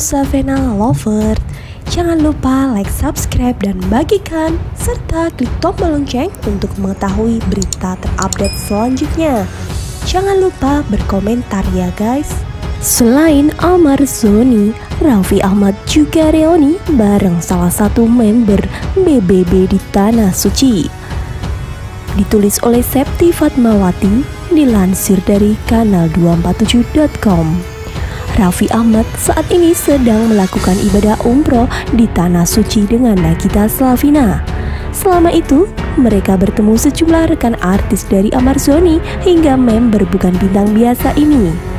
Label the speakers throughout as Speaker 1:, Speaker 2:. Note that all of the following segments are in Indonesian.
Speaker 1: Savena Lover. Jangan lupa like, subscribe, dan bagikan, serta klik tombol lonceng untuk mengetahui berita terupdate selanjutnya. Jangan lupa berkomentar ya guys. Selain Amar Zoni, Raffi Ahmad juga reuni bareng salah satu member BBB di Tanah Suci. Ditulis oleh Septi Fatmawati, dilansir dari kanal247.com. Raffi Ahmad saat ini sedang melakukan ibadah umroh di Tanah Suci dengan Nagita Slavina. Selama itu, mereka bertemu sejumlah rekan artis dari Amarzoni hingga member bukan bintang biasa ini.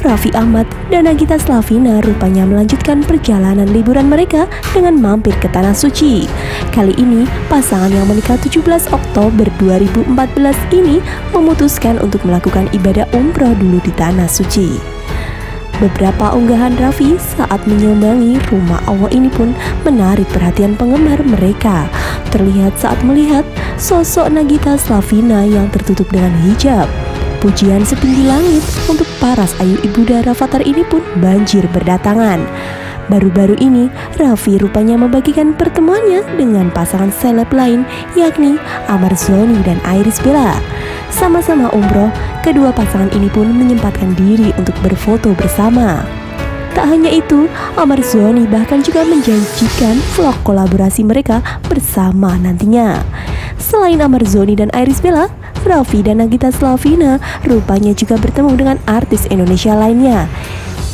Speaker 1: Raffi Ahmad dan Nagita Slavina rupanya melanjutkan perjalanan liburan mereka dengan mampir ke Tanah Suci. Kali ini, pasangan yang menikah 17 Oktober 2014 ini memutuskan untuk melakukan ibadah umroh dulu di Tanah Suci. Beberapa unggahan Raffi saat menyambangi rumah Allah ini pun menarik perhatian penggemar mereka. Terlihat saat melihat sosok Nagita Slavina yang tertutup dengan hijab. Pujian setinggi langit untuk paras ayu ibu darah Fatar ini pun banjir berdatangan. Baru-baru ini, Raffi rupanya membagikan pertemuannya dengan pasangan seleb lain yakni Amar Zoni dan Iris Bella. Sama-sama umroh, kedua pasangan ini pun menyempatkan diri untuk berfoto bersama. Tak hanya itu, Amar Zoni bahkan juga menjanjikan vlog kolaborasi mereka bersama nantinya. Selain Amar Zoni dan Iris Bella, Raffi dan Nagita Slavina rupanya juga bertemu dengan artis Indonesia lainnya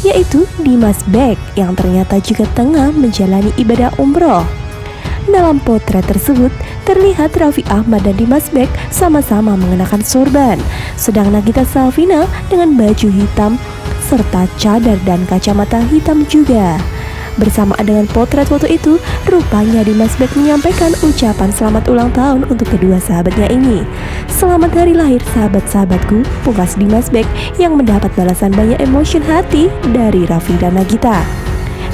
Speaker 1: yaitu Dimas Beck yang ternyata juga tengah menjalani ibadah umroh. Dalam potret tersebut, terlihat Raffi Ahmad dan Dimas Beck sama-sama mengenakan sorban, sedang Nagita Slavina dengan baju hitam serta cadar dan kacamata hitam juga. Bersama dengan potret foto itu, rupanya Dimas Beck menyampaikan ucapan selamat ulang tahun untuk kedua sahabatnya ini. Selamat hari lahir sahabat-sahabatku, pungkas Dimas Beck yang mendapat balasan banyak emosi hati dari Raffi dan Nagita.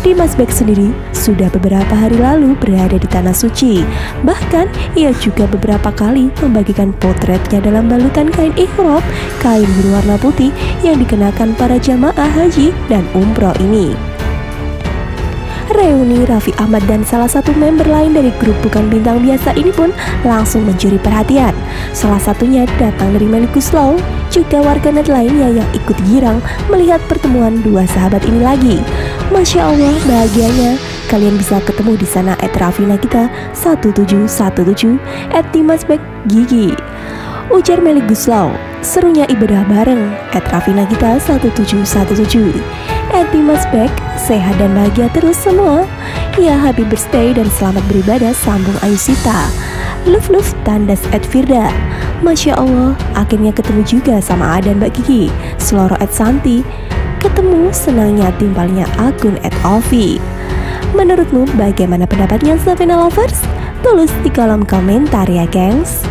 Speaker 1: Dimas Beck sendiri sudah beberapa hari lalu berada di Tanah Suci. Bahkan, ia juga beberapa kali membagikan potretnya dalam balutan kain ikhram, kain berwarna putih yang dikenakan para jamaah haji dan umroh ini. Reuni Raffi Ahmad dan salah satu member lain dari grup Bukan Bintang Biasa ini pun langsung mencuri perhatian. Salah satunya datang dari Meli Guslau, juga warganet lainnya yang ikut girang melihat pertemuan dua sahabat ini lagi. Masya Allah bahagianya kalian bisa ketemu di sana at Raffi Nagita 1717 at Dimas Beck Gigi. Ujar Meli Guslau, serunya ibadah bareng at Raffi Nagita 1717 at Dimas Beck sehat dan bahagia terus semua. Ya happy birthday dan selamat beribadah sambung Ayusita. Love love tandas at Firda. Masya Allah, akhirnya ketemu juga sama A dan Mbak Kiki. Seloro at Santi. Ketemu senangnya timpalnya akun at Ovi. Menurutmu bagaimana pendapatnya Savina Lovers? Tulis di kolom komentar ya gengs.